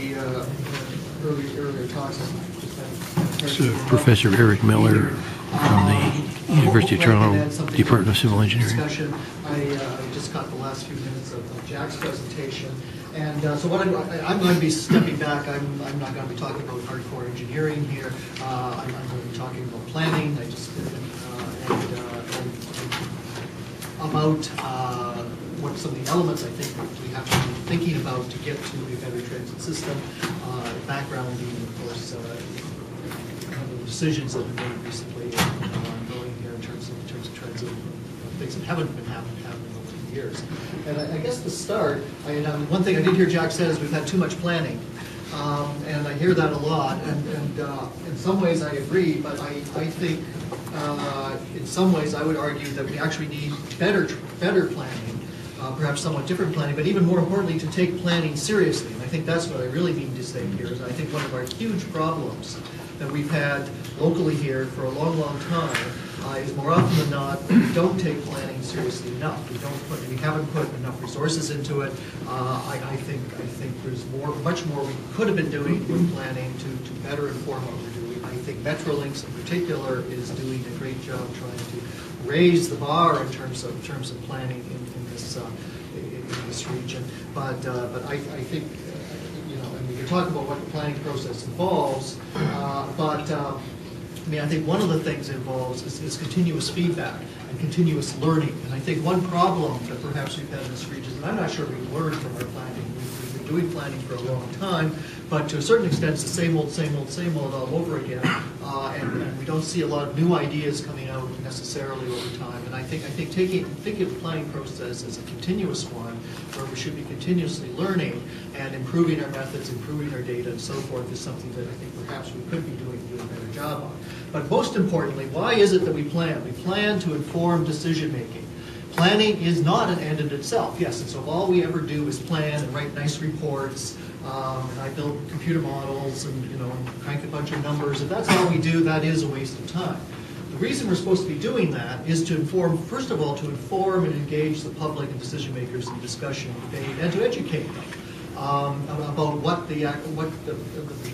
the uh, early- earlier talks. So Professor Eric Miller from the University of Toronto Department of Civil Engineering. Discussion. I uh, just got the last few minutes of Jack's presentation. And uh, so what I'm, I'm going to be stepping back, I'm, I'm not going to be talking about hardcore engineering here. Uh, I'm I'm going to be talking about planning, I just, uh, and, uh, and about uh, what some of the elements I think that we have to be thinking about to get to a better transit system. Uh, Background being, of course, uh, the decisions that have been made recently uh, ongoing here in terms of, in terms of transit, uh, things that haven't been happening, happening over the years. And I I guess to start, I, and, um, one thing I did hear Jack said is we've had too much planning. Um, And I hear that a lot, and, and uh, in some ways I agree, but I, I think, uh, in some ways, I would argue that we actually need better, better planning, uh, perhaps somewhat different planning, but even more importantly, to take planning seriously. And I think that's what I really mean to say here, is I think one of our huge problems that we've had locally here for a long, long time uh, is more often than not, we don't take planning seriously enough. We don't put, we haven't put enough resources into it. Uh, I, I think, I think there's more, much more we could have been doing with planning to, to better inform what we're doing. I think Metrolinx in particular is doing a great job trying to raise the bar in terms of, in terms of planning in, uh, in this region. But, uh, but I, I think, uh, you know, and we can talk about what the planning process involves, uh, but, um, I mean, I think one of the things it involves is, is continuous feedback and continuous learning. And I think one problem that perhaps we've had in this region, and I'm not sure we've learned from our planning, doing planning for a long time, but to a certain extent, it's the same old, same old, same old all over again. Uh, and, and we don't see a lot of new ideas coming out necessarily over time. And I think, I think taking, thinking of the planning process as a continuous one, where we should be continuously learning and improving our methods, improving our data and so forth, is something that I think perhaps we could be doing, doing a better job on. But most importantly, why is it that we plan? We plan to inform decision-making. Planning is not an end in itself, yes, and so all we ever do is plan and write nice reports, um, and I build computer models and, you know, crank a bunch of numbers. If that's all we do, that is a waste of time. The reason we're supposed to be doing that is to inform, first of all, to inform and engage the public and decision makers in discussion, debate, and to educate them um, about what the, what the,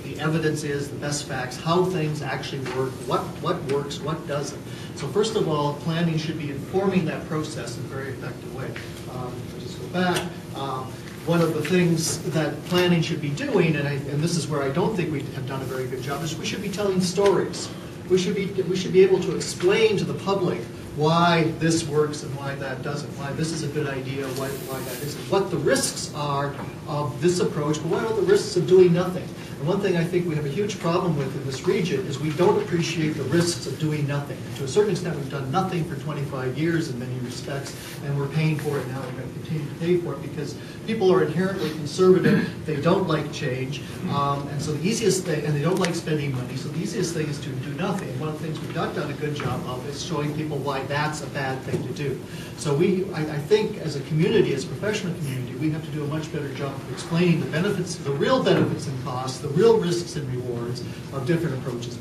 the evidence is, the best facts, how things actually work, what, what works, what doesn't. So first of all, planning should be informing that process in a very effective way. Um, just go back. Um, One of the things that planning should be doing, and I, and this is where I don't think we have done a very good job, is we should be telling stories. We should be, we should be able to explain to the public why this works and why that doesn't, why this is a good idea, why, why that isn't, what the risks are of this approach, but what are the risks of doing nothing? And one thing I think we have a huge problem with in this region is we don't appreciate the risks of doing nothing. And to a certain extent, we've done nothing for 25 years in many respects, and we're paying for it now, we're going to continue to pay for it because people are inherently conservative, they don't like change, um, and so the easiest thing, and they don't like spending money, so the easiest thing is to do nothing. One of the things we've not done a good job of is showing people why that's a bad thing to do. So we, I, I think as a community, as a professional community, we have to do a much better job of explaining the benefits, the real benefits and costs, the real risks and rewards of different approaches.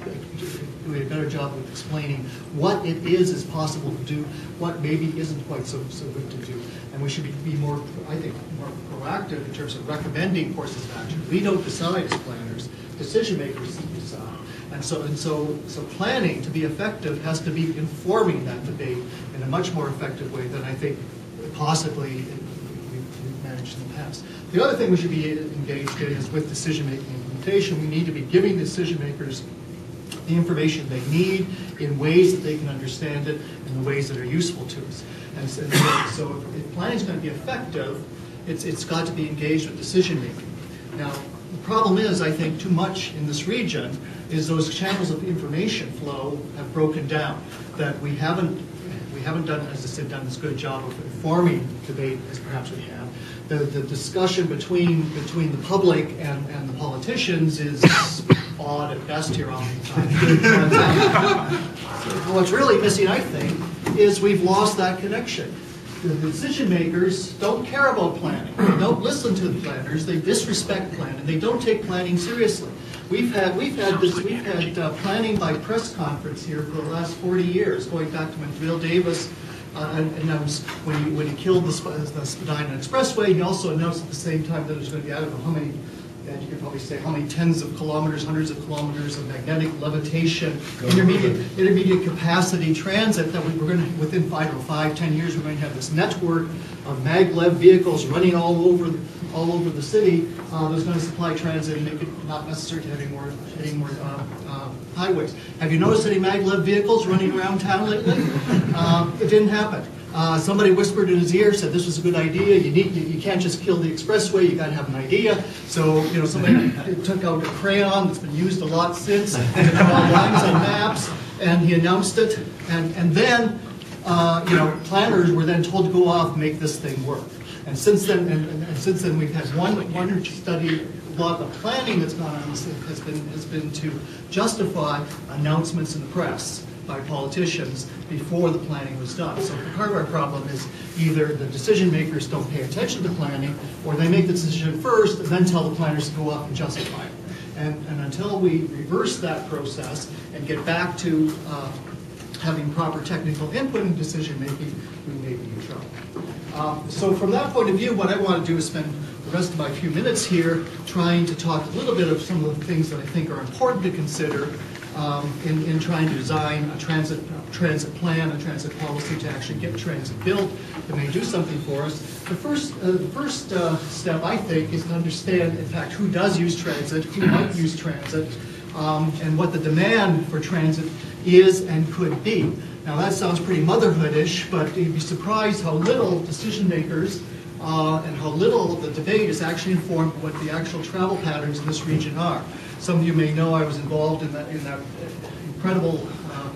Doing a better job of explaining what it is is possible to do, what maybe isn't quite so, so good to do. And we should be, be more, I think, more proactive in terms of recommending courses of action. We don't decide as planners, decision makers decide. And so, and so, so planning to be effective has to be informing that debate in a much more effective way than I think possibly managed in the past. The other thing we should be engaged in is with decision-making implementation. We need to be giving decision makers the information they need in ways that they can understand it and the ways that are useful to us. And so, so if- if planning is going to be effective, it's, it's got to be engaged with decision-making. Now, the problem is, I think, too much in this region is those channels of information flow have broken down, that we haven't, we haven't done, as I said, done this good job of informing debate as perhaps we have. The, the discussion between, between the public and, and the politicians is odd at best here on the time. What's really missing, I think, is we've lost that connection. The decision makers don't care about planning. They don't listen to the planners. They disrespect planning. They don't take planning seriously. We've had, we've had this, we've had uh, planning by press conference here for the last 40 years, going back to when Bill Davis uh, and announced when he, when he killed the, the Spadina Expressway, he also announced at the same time that there's going to be, I don't know how many and you could probably say how many tens of kilometers, hundreds of kilometers of magnetic levitation, intermediate, intermediate capacity transit that we were going to, within five or five, ten years, we're going to have this network of maglev vehicles running all over, all over the city. Uh, that's going to supply transit and make it not necessary to have any more, any more uh, uh, highways. Have you noticed any maglev vehicles running around town lately? Uh, It didn't happen. Uh, Somebody whispered in his ear, said this was a good idea, you need, you you can't just kill the expressway, you gotta have an idea. So, you know, somebody took out a crayon that's been used a lot since, and draw lines on maps, and he announced it. And, and then, uh, you know, planners were then told to go off and make this thing work. And since then, and, and- and since then, we've had one, one study, a lot of the planning that's gone on has been, has been to justify announcements in the press by politicians before the planning was done. So part of our problem is either the decision makers don't pay attention to planning, or they make the decision first and then tell the planners to go off and justify it. And, and until we reverse that process and get back to uh, having proper technical input in decision making, we may be in trouble. Um, So from that point of view, what I want to do is spend the rest of my few minutes here trying to talk a little bit of some of the things that I think are important to consider um, in, in trying to design a transit, transit plan, a transit policy to actually get transit built that may do something for us. The first, uh, the first uh, step, I think, is to understand, in fact, who does use transit, who might use transit, um, and what the demand for transit is and could be. Now, that sounds pretty motherhoodish, but you'd be surprised how little decision makers uh, and how little the debate is actually informed what the actual travel patterns in this region are. Some of you may know I was involved in that, in that incredible uh,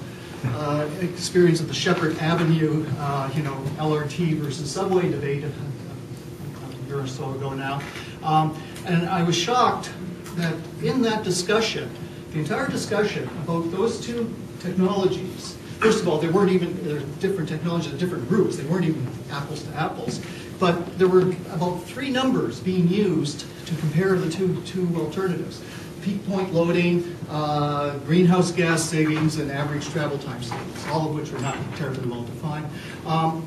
uh, experience of the Sheppard Avenue, uh, you know, LRT versus subway debate a, a year or so ago now. Um, and I was shocked that in that discussion, the entire discussion about those two technologies, first of all, there weren't even, there different technologies, different routes, they weren't even apples to apples. But there were about three numbers being used to compare the two, two alternatives. Peak point loading, uh, greenhouse gas savings, and average travel time savings, all of which were not terribly well defined. Um,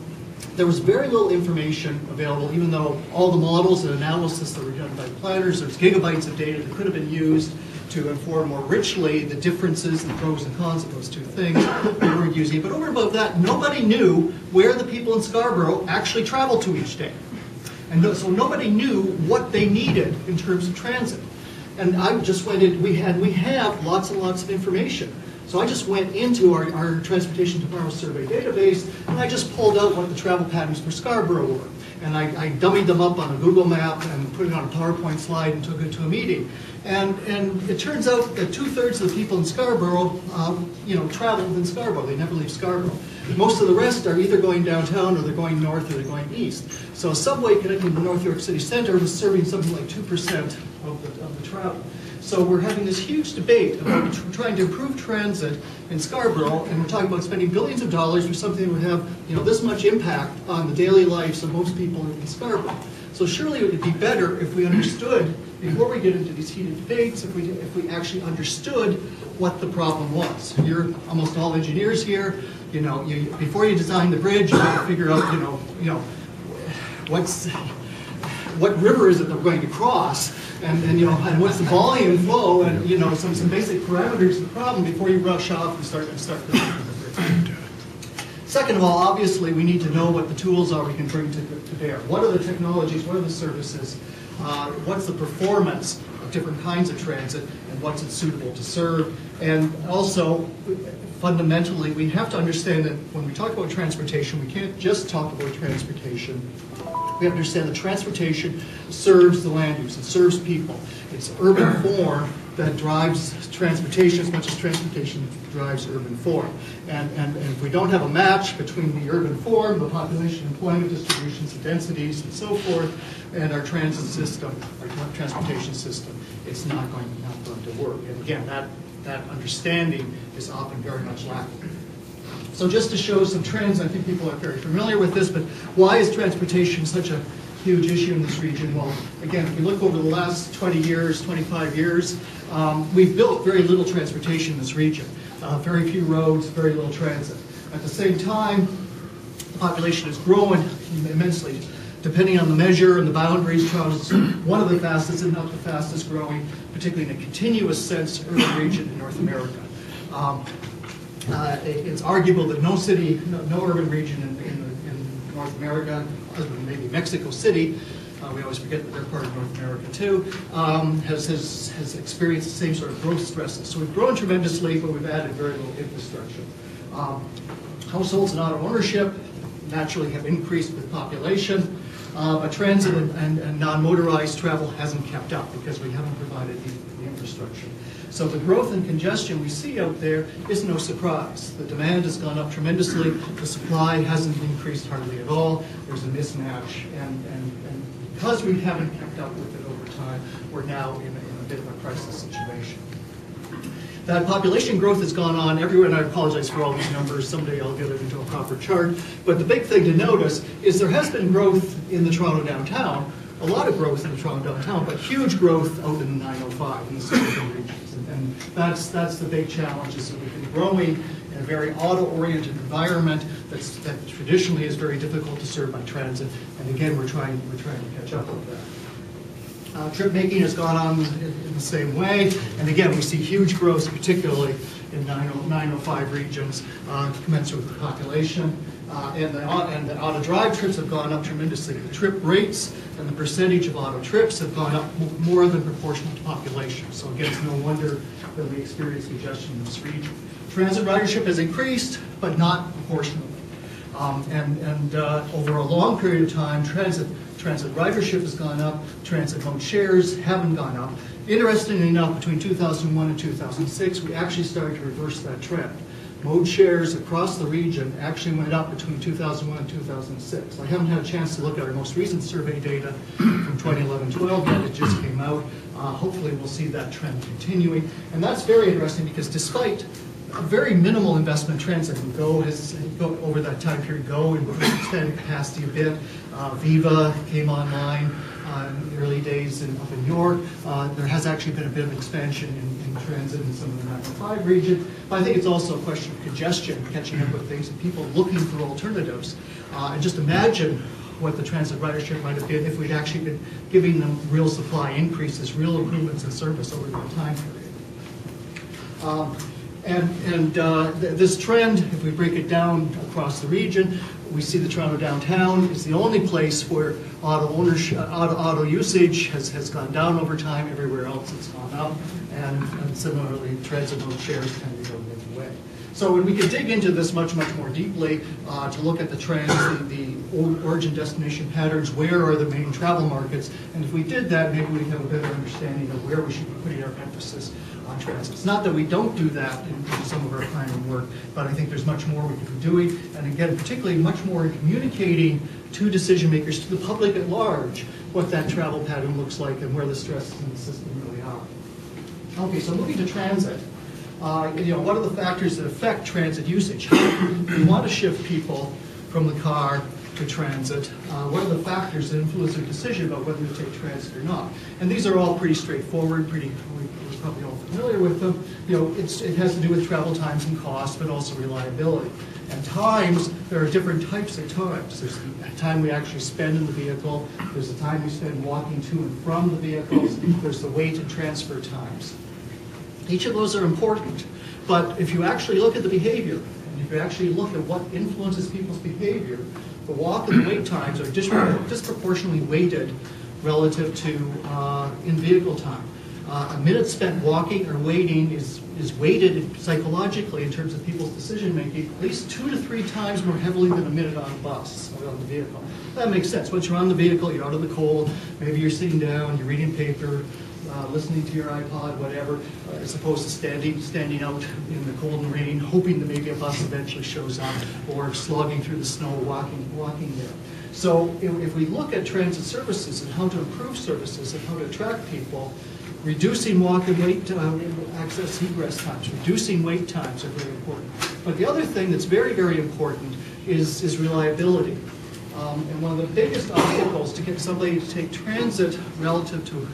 there was very little information available, even though all the models and analysis that were done by planners, there's gigabytes of data that could have been used to inform more richly the differences, the pros and cons of those two things. We weren't using. But over and above that, nobody knew where the people in Scarborough actually traveled to each day. And so nobody knew what they needed in terms of transit. And I just went in, we had, we have lots and lots of information. So I just went into our, our Transportation Tomorrow Survey database, and I just pulled out what the travel patterns for Scarborough were. And I, I dummied them up on a Google map and put it on a PowerPoint slide and took it to a meeting. And, and it turns out that two-thirds of the people in Scarborough, um, you know, travel within Scarborough. They never leave Scarborough. Most of the rest are either going downtown, or they're going north, or they're going east. So a subway connecting to North York City Center was serving something like 2% of the, of the travel. So we're having this huge debate about tr- trying to improve transit in Scarborough, and we're talking about spending billions of dollars for something that would have, you know, this much impact on the daily lives of most people in Scarborough. So surely it would be better if we understood, before we get into these heated debates, if we, if we actually understood what the problem was. You're almost all engineers here, you know, you, before you design the bridge, you have to figure out, you know, you know, what's, what river is it that we're going to cross? And, and, you know, and what's the volume flow, and, you know, some, some basic parameters of the problem before you rush off and start, and start. Second of all, obviously, we need to know what the tools are we can bring to, to bear. What are the technologies, what are the services, uh, what's the performance of different kinds of transit, and what's it suitable to serve? And also, fundamentally, we have to understand that when we talk about transportation, we can't just talk about transportation. We have to understand that transportation serves the land use, it serves people. It's urban form that drives transportation as much as transportation drives urban form. And, and, and if we don't have a match between the urban form, the population employment distributions, the densities and so forth, and our transit system, our transportation system, it's not going, not going to work. And again, that, that understanding is often very much lacking. So just to show some trends, I think people are very familiar with this, but why is transportation such a huge issue in this region? Well, again, if you look over the last 20 years, 25 years, um, we've built very little transportation in this region. Uh, very few roads, very little transit. At the same time, the population is growing immensely. depending on the measure and the boundaries, Toronto's one of the fastest, if not the fastest growing, particularly in a continuous sense, urban region in North America. Um, uh, it- It's arguable that no city, no- no urban region in, in, in North America, other than maybe Mexico City, uh, we always forget that they're part of North America too, um, has, has, has experienced the same sort of growth stresses. So we've grown tremendously, but we've added very little infrastructure. Um, Households and auto ownership naturally have increased with population, uh, but transit and, and, and non-motorized travel hasn't kept up because we haven't provided the, the infrastructure. So the growth and congestion we see out there is no surprise. The demand has gone up tremendously, the supply hasn't increased hardly at all, there's a mismatch, and, and, and because we haven't kept up with it over time, we're now in a, in a bit of a crisis situation. That population growth has gone on everywhere, and I apologize for all these numbers, someday I'll get it into a proper chart. But the big thing to notice is there has been growth in the Toronto downtown, a lot of growth in the Toronto downtown, but huge growth out in the 905 in the suburban regions. And- And that's, that's the big challenge, is that we've been growing in a very auto-oriented environment that's, that traditionally is very difficult to serve by transit. And again, we're trying, we're trying to catch up with that. Uh, Trip making has gone on in in the same way, and again, we see huge growth, particularly in 90 905 regions, uh, commensurate with the population. Uh, And the, and the auto drive trips have gone up tremendously. The trip rates and the percentage of auto trips have gone up more than proportional to population. So again, it's no wonder that we experience congestion in this region. Transit ridership has increased, but not proportionally. Um, And, and uh, over a long period of time, transit, transit ridership has gone up, transit mode shares haven't gone up. Interestingly enough, between 2001 and 2006, we actually started to reverse that trend. Mode shares across the region actually went up between 2001 and 2006. I haven't had a chance to look at our most recent survey data from 2011-12 yet, it just came out. Uh, Hopefully, we'll see that trend continuing. And that's very interesting because despite a very minimal investment. And Go has, over that time period, Go and expanded capacity a bit. Uh, Viva came online uh, in the early days in, up in York. Uh, There has actually been a bit of expansion in transit in some of the 905 region. But I think it's also a question of congestion, catching up with things, and people looking for alternatives. Uh, And just imagine what the transit ridership might have been if we'd actually been giving them real supply increases, real improvements in service over that time period. Um, And, and uh, th- this trend, if we break it down across the region, we see the Toronto downtown is the only place where auto ownership, uh, auto, auto usage has, has gone down over time. Everywhere else it's gone up. And and similarly, transit mode shares tend to go. So when we can dig into this much, much more deeply, uh, to look at the trends, the, the origin destination patterns, where are the main travel markets? And if we did that, maybe we'd have a better understanding of where we should be putting our emphasis on transit. It's not that we don't do that in in some of our planning work, but I think there's much more we could be doing. And again, particularly much more in communicating to decision makers, to the public at large, what that travel pattern looks like and where the stresses in the system really are. Okay, so moving to transit. Uh, You know, what are the factors that affect transit usage? We want to shift people from the car to transit? Uh, What are the factors that influence their decision about whether to take transit or not? And these are all pretty straightforward, pretty, we- we're probably all familiar with them. You know, it's, it has to do with travel times and costs, but also reliability. And times, there are different types of times. There's the time we actually spend in the vehicle, there's the time we spend walking to and from the vehicles, there's the wait and transfer times. Each of those are important, but if you actually look at the behavior, and if you actually look at what influences people's behavior, the walk and the wait times are disproportionately weighted relative to uh, in-vehicle time. Uh, A minute spent walking or waiting is, is weighted psychologically in terms of people's decision-making at least two to three times more heavily than a minute on a bus or on the vehicle. That makes sense. Once you're on the vehicle, you're out in the cold, maybe you're sitting down, you're reading paper, uh, listening to your iPod, whatever, uh, as opposed to standing, standing out in the cold and rain, hoping that maybe a bus eventually shows up, or slogging through the snow, walking, walking there. So if, if we look at transit services and how to improve services and how to attract people, reducing walk and wait, uh, access egress times, reducing wait times are very important. But the other thing that's very, very important is, is reliability. Um, And one of the biggest obstacles to get somebody to take transit relative to